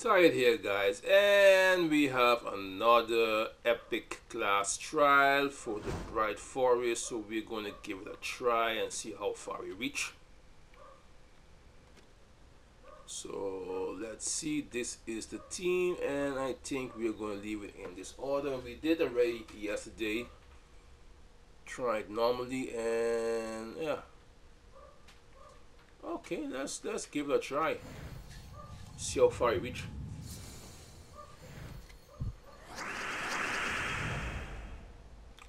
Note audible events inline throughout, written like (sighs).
Tired here guys and we have another epic class trial for the Bright Forest so we're going to give it a try and see how far we reach. So let's see this is the team and I think we're going to leave it in this order. We did already yesterday tried normally and yeah okay let's let's give it a try see how far you reach.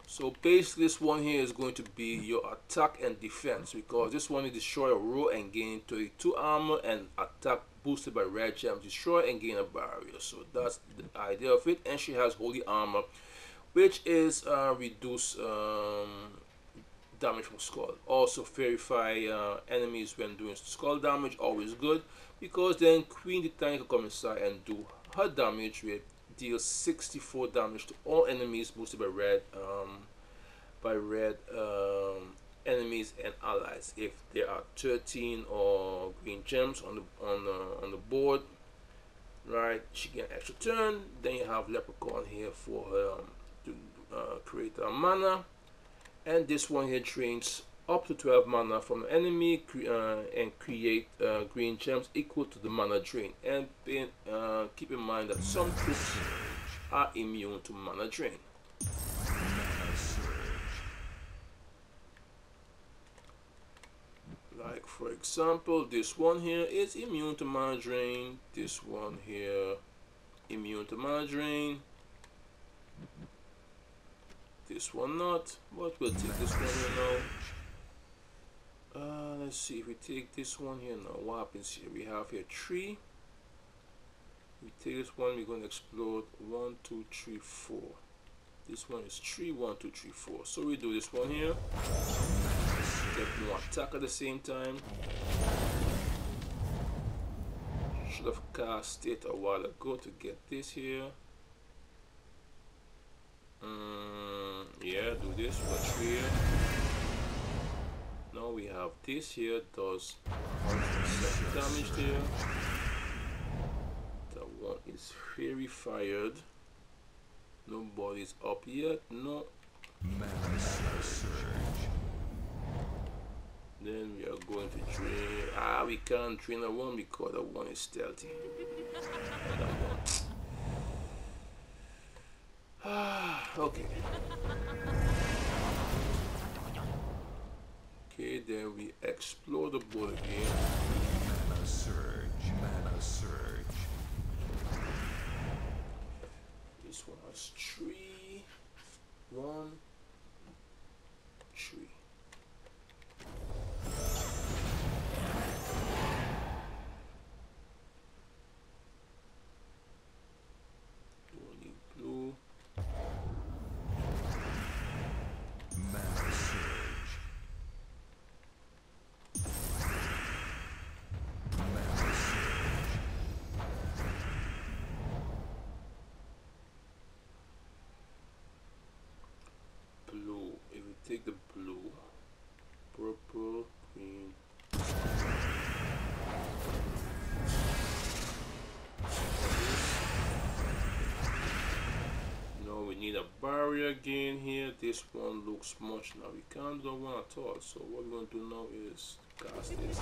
So basically this one here is going to be your attack and defense because this one is destroy a row and gain 32 armor and attack boosted by red gems, destroy and gain a barrier. So that's the idea of it and she has holy armor which is uh, reduce um, damage from skull. Also verify uh, enemies when doing skull damage, always good because then Queen Titania can come inside and do her damage with deals 64 damage to all enemies boosted by red um, by red um, enemies and allies. If there are 13 or green gems on the on the on the board right she get an extra turn. Then you have leprechaun here for her um, to uh, create a mana. And this one here drains up to 12 mana from the enemy uh, and create uh, green gems equal to the mana drain. And uh, keep in mind that some troops are immune to mana drain. Like for example this one here is immune to mana drain. This one here immune to mana drain. This one not but we'll take this one now uh, let's see if we take this one here now what happens here we have here three. We take this one we're going to explode one two three four. This one is three one two three four. So we do this one here. Get more attack at the same time. Should have cast it a while ago to get this here. Um, yeah do this for here now we have this here does damage there that one is very fired. Nobody's up yet no. Then we are going to drain ah we can't drain a one because the one is stealthy. Ah (sighs) okay Okay, then we explore the board again. Mana surge, mana surge. take the blue. Purple, green. No, we need a barrier again here. This one looks much now. We can't do one at all. So what we're gonna do now is cast this.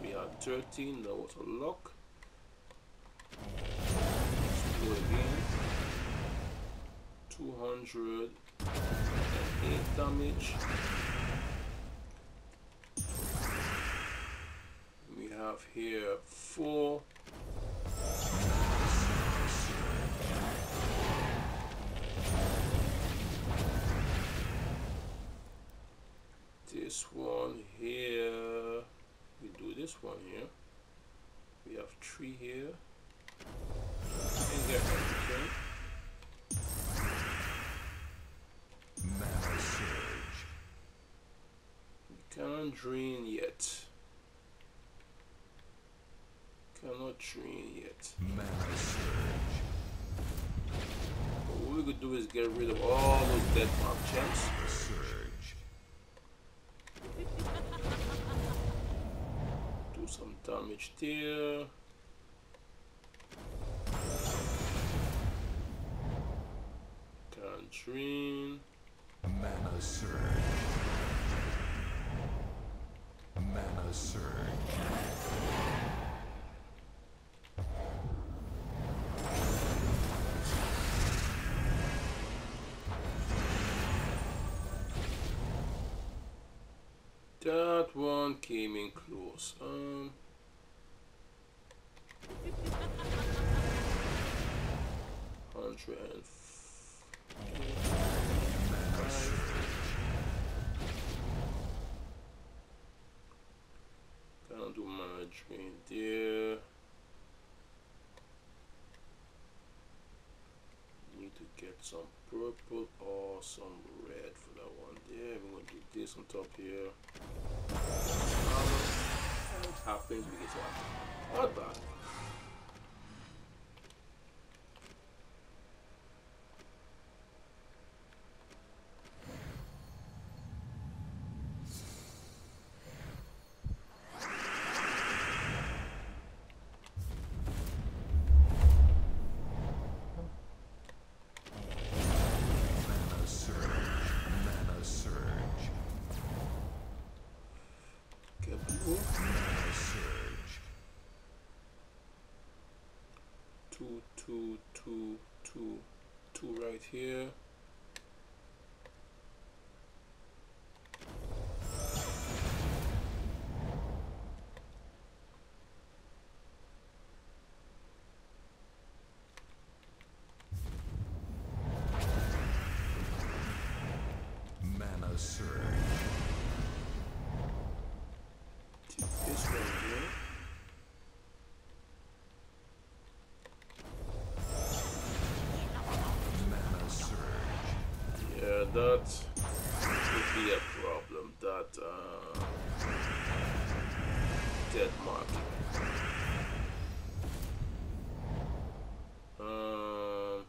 We have 13, that was a lock. Let's do again. 200. 8 damage. We have here 4. This one here, we do this one here. We have 3 here. Mana drain yet. Cannot train yet. What we could do is get rid of all those dead mob champs. Surge. Do some damage there. Can't Contrine. Mana Surge. the surge. That one came in close. Um. Hundred some purple or some red for that one there. We're gonna do this on top here. It happens, we get one. Not bad. Mana surge. Mana surge. Get blue. Mana surge. Two, two, two, two, right here. That would be a problem. That uh, dead marking. Um,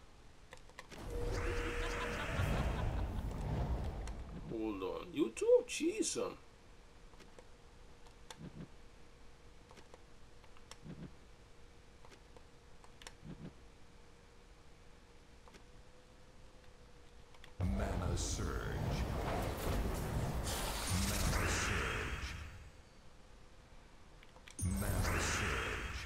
hold on. YouTube, jeez, um. Mana surge. Mana surge. Mana surge.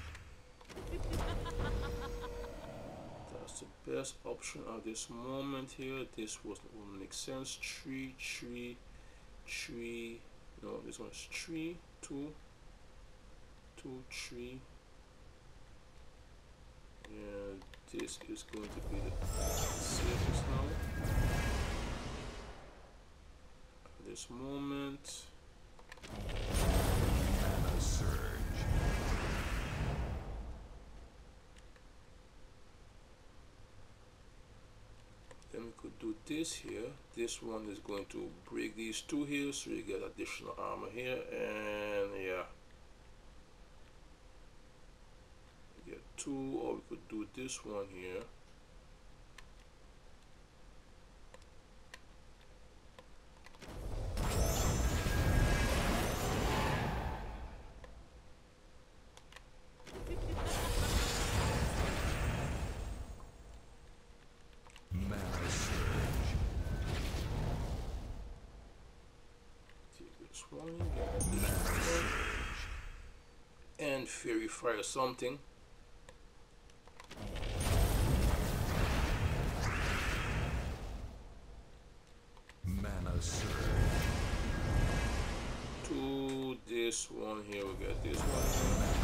Option at this moment here. This was will make sense. Three, three, three. No, this one's three, two, two, three. And this is going to be the safest now. At this moment. Surge. Then we could do this here. This one is going to break these two here, so you get additional armor here, and yeah. Get two, or we could do this one here. Mana surge. Take this one, get additional Mana one, surge. and Fury Fire something. Mana surge. To this one here, we get this one.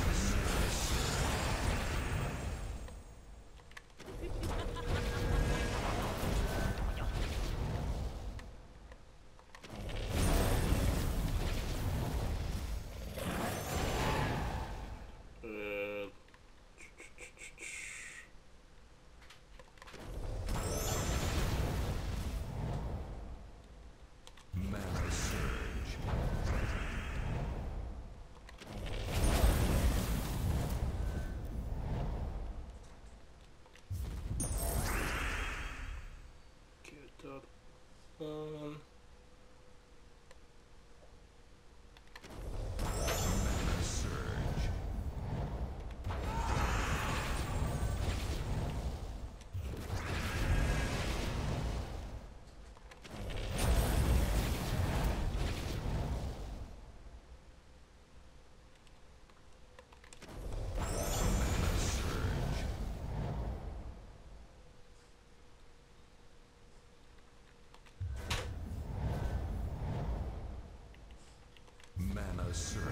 a surge.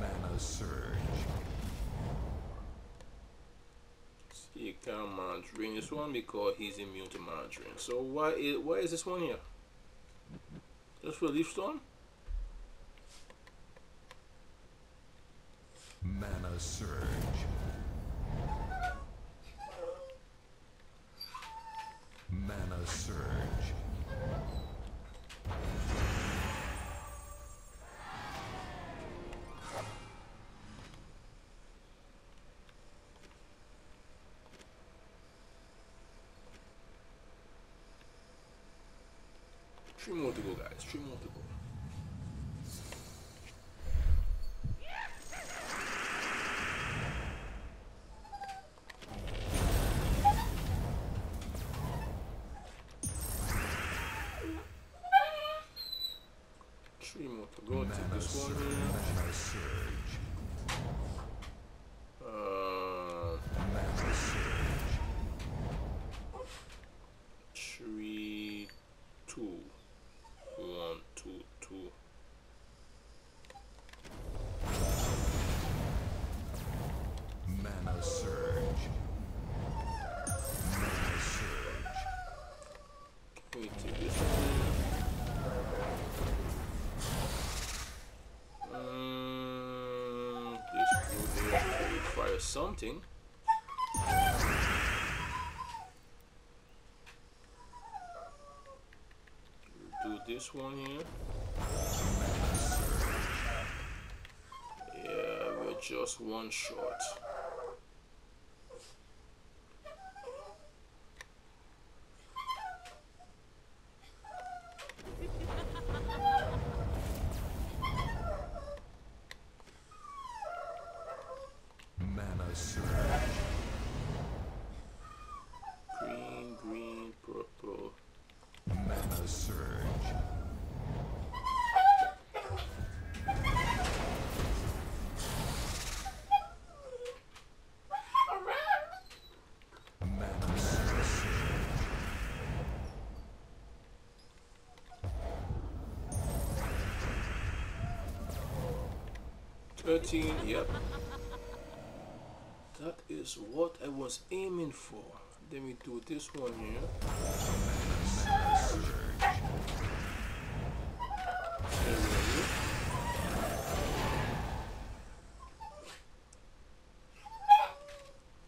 Mana surge. See, count monitoring this one because he's immune to monitoring. So why is why is this one here? Just for leaf storm? Mana surge. Mana Surge. Three more to go, guys. Three more to go. Three more to go. Take this one require something. Do this one here. Yeah, we're just one short. 13, yep. That is what I was aiming for. Let me do this one here.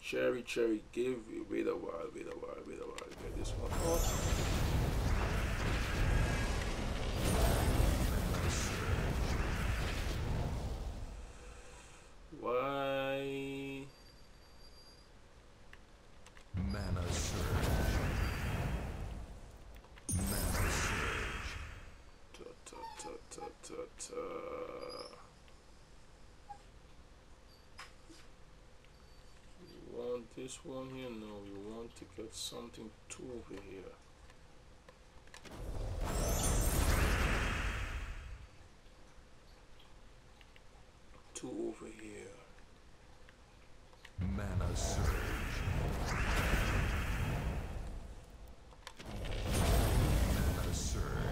Cherry, cherry, give, me. wait a while, wait a while, wait a while, get this one off. This one here? No, we want to get something two over here. Two over here. Mana surge. Mana surge.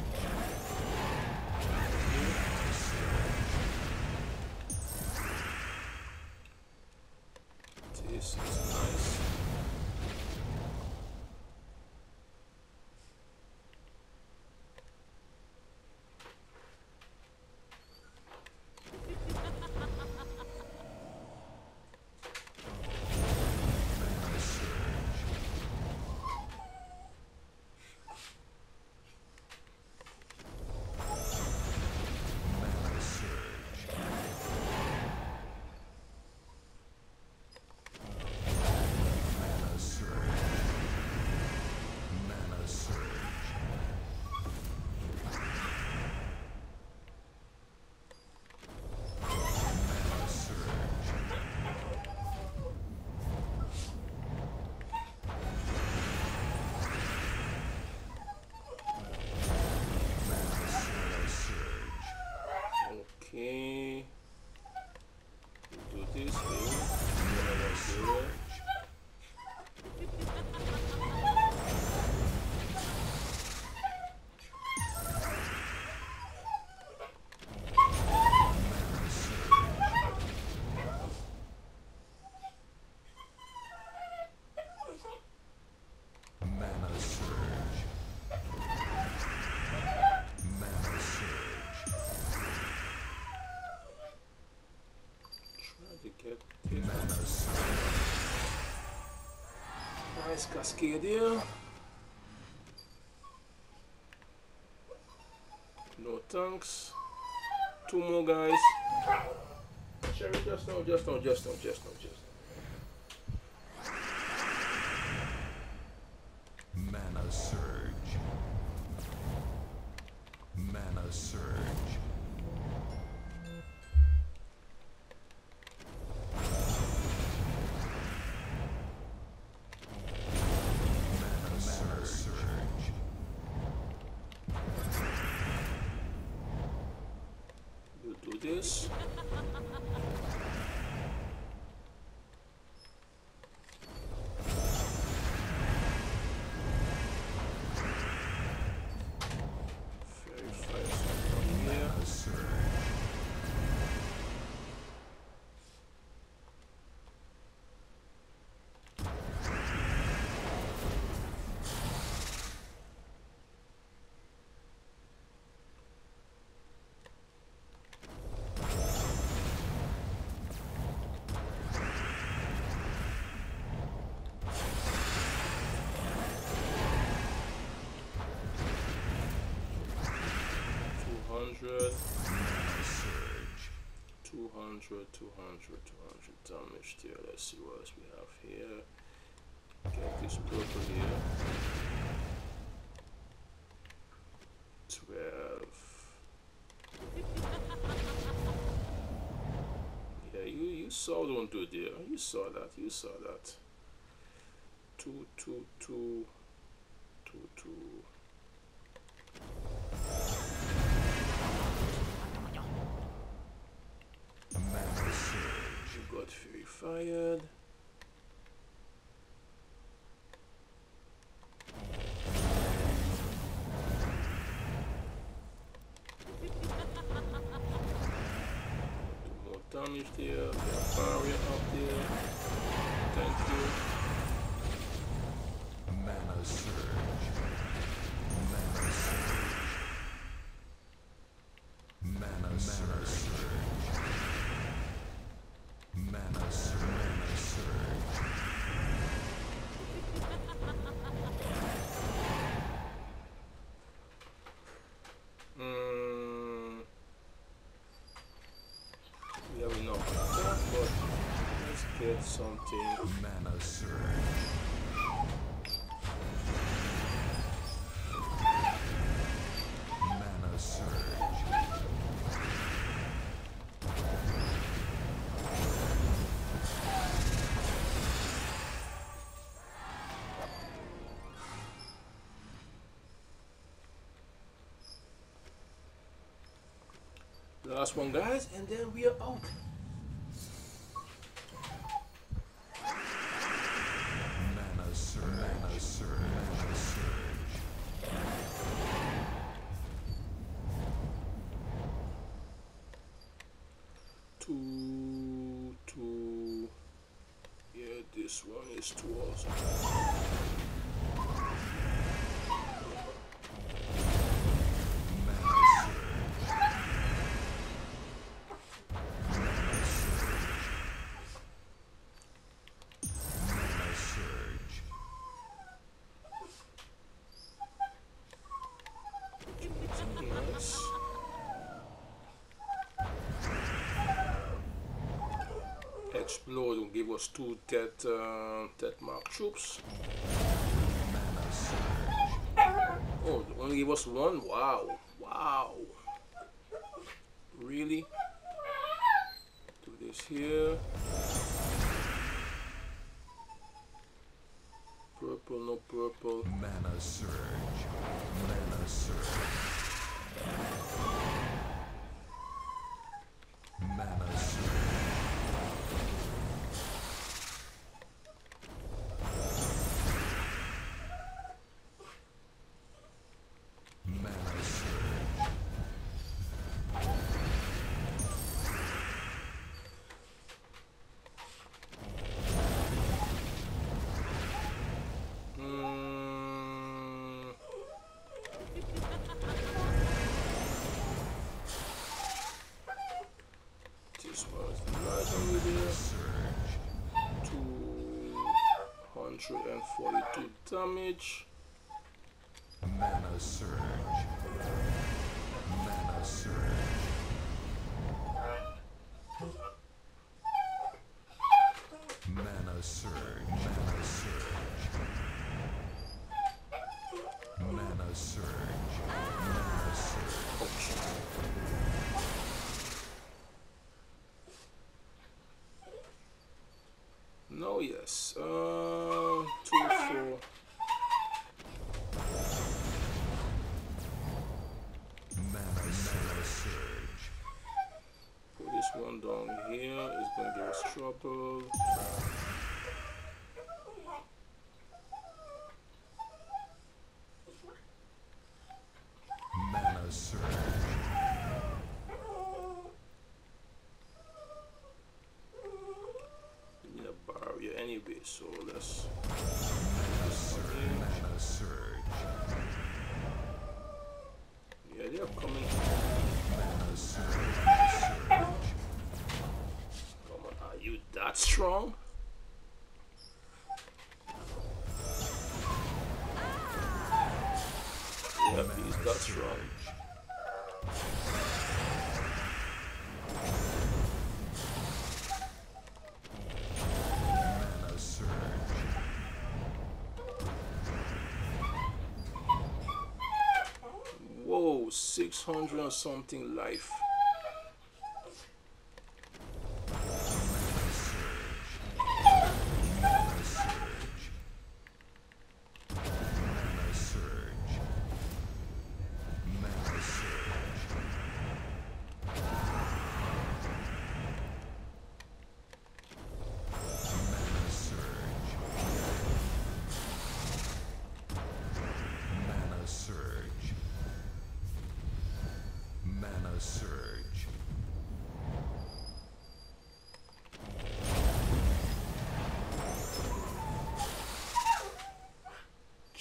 This is Nice cascade here. No tanks. Two more guys. Sherry, just now, just now, just now, just now, just now. Mana surge. Mana surge. This. 200. 200, 200, damage there. Let's see what else we have here. Get this purple here. 12. (laughs) Yeah, you, you saw what I do there. You saw that. You saw that. 2, 2, 2, 2, 2. Fired. More damage there. Barrier up there. Thank you. Mana surge. Mana surge. Mana surge. Mana surge. Mana surge. Mm, we have enough attack, but let's get something. Mana surge. Mana surge. Last one, guys, and then we are out. Mana surge. Mana surge. Mana surge. Two, two. Yeah, this one is two also. Mana surge. Mana surge. Mana surge. Nice. Explode will give us two dead, uh, dead mark troops. Oh, only give us one? Wow. Wow. Really? Do this here. Purple, no purple. Mana surge. Mana surge. Mana 142 damage. Mana surge. Barrier so let's. Yeah, coming. Surge. Mana surge. Come on, are you that strong? 600 and something life. Mana surge. Mana surge. Mana surge. Mana surge. Mana surge. Mana surge.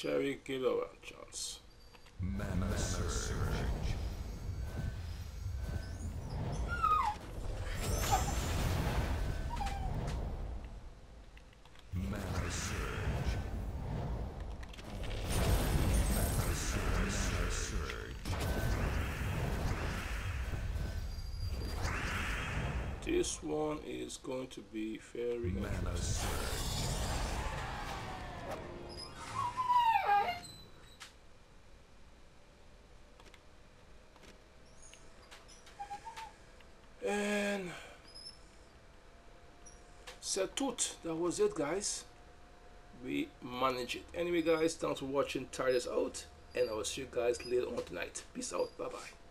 Give her chance. Mana surge. Mana surge. Mana surge. This one is going to be very Mana surge. And Setut, that was it, guys. We manage it. Anyway, guys, thanks for watching. Try this out, and I will see you guys later on tonight. Peace out. Bye bye.